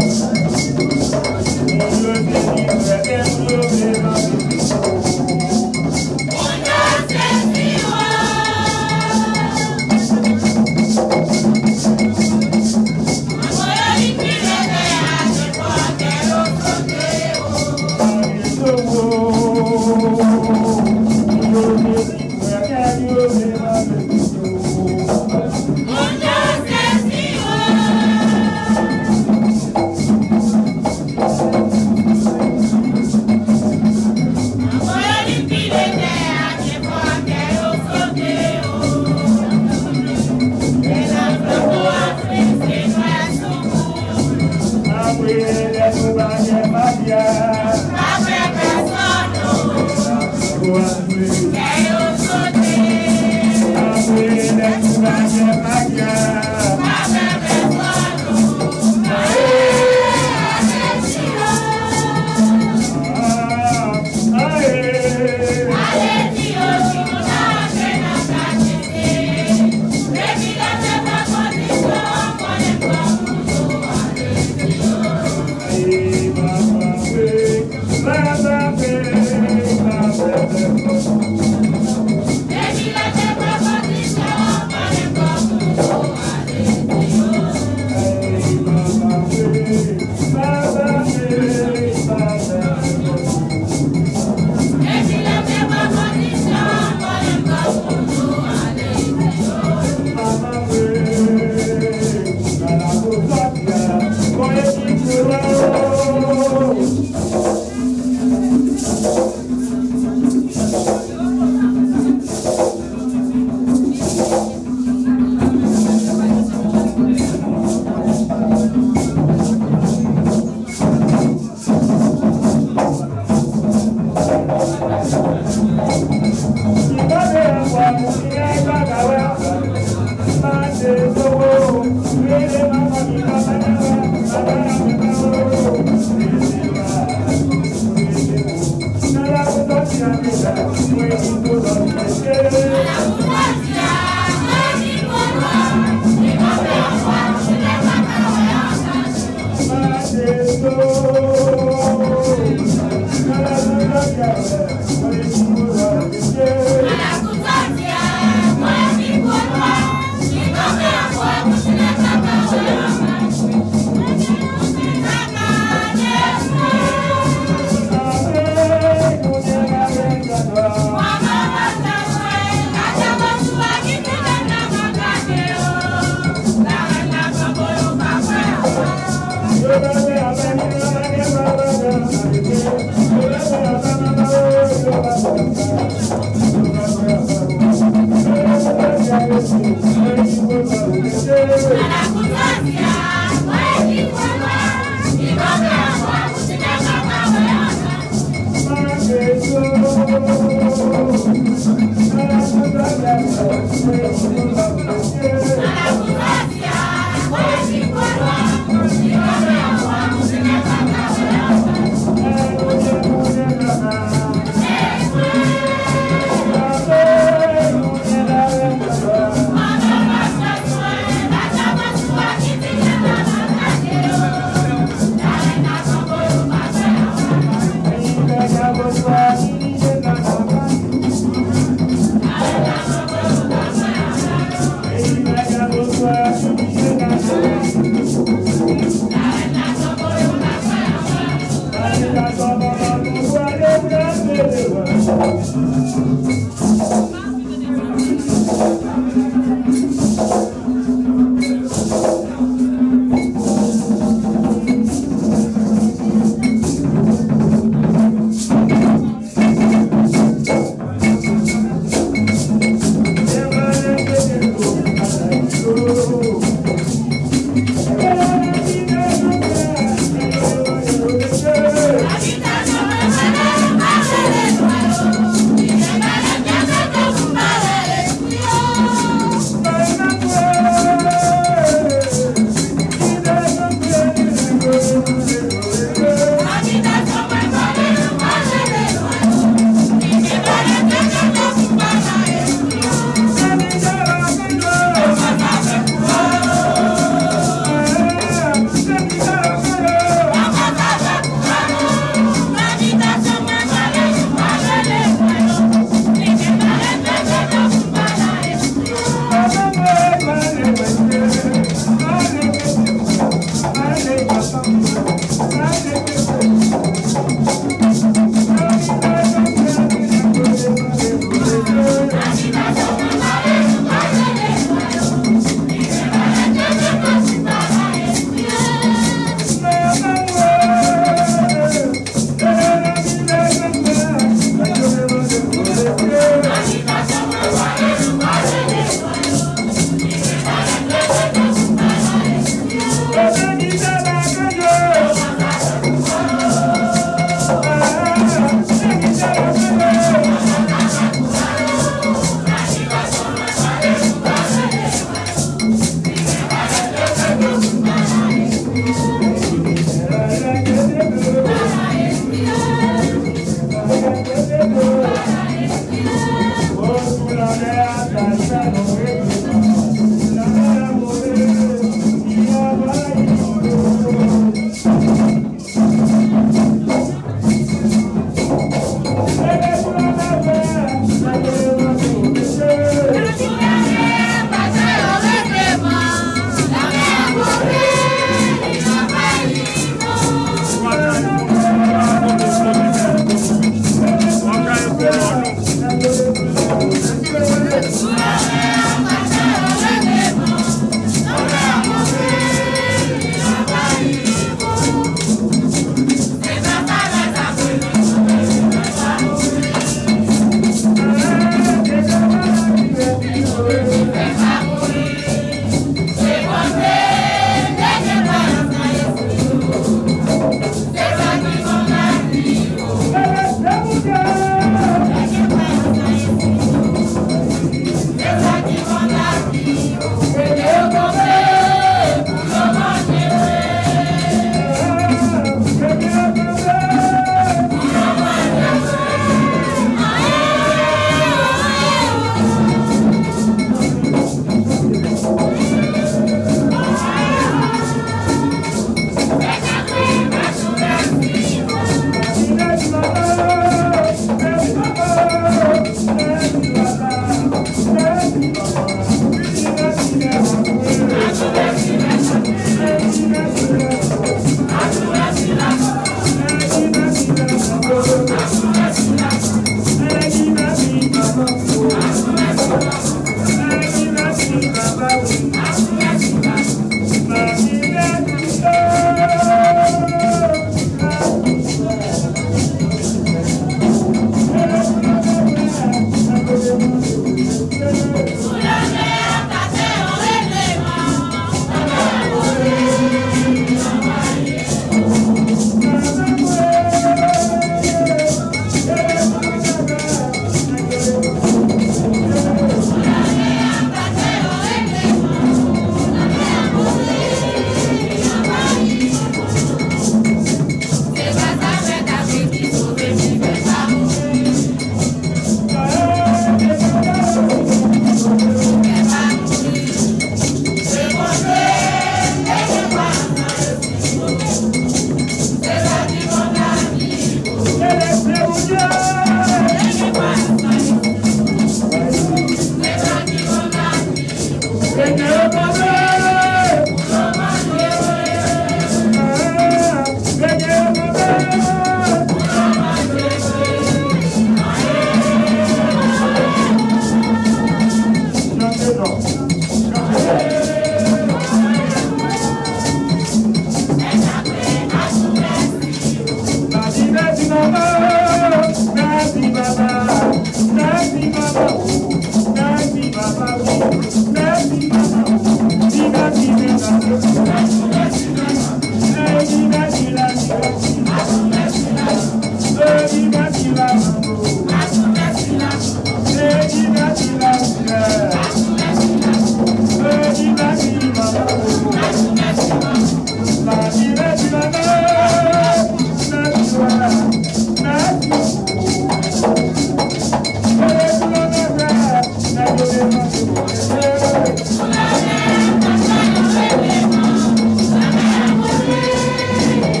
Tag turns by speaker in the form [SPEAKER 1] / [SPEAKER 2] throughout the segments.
[SPEAKER 1] you Thank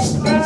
[SPEAKER 1] Christmas.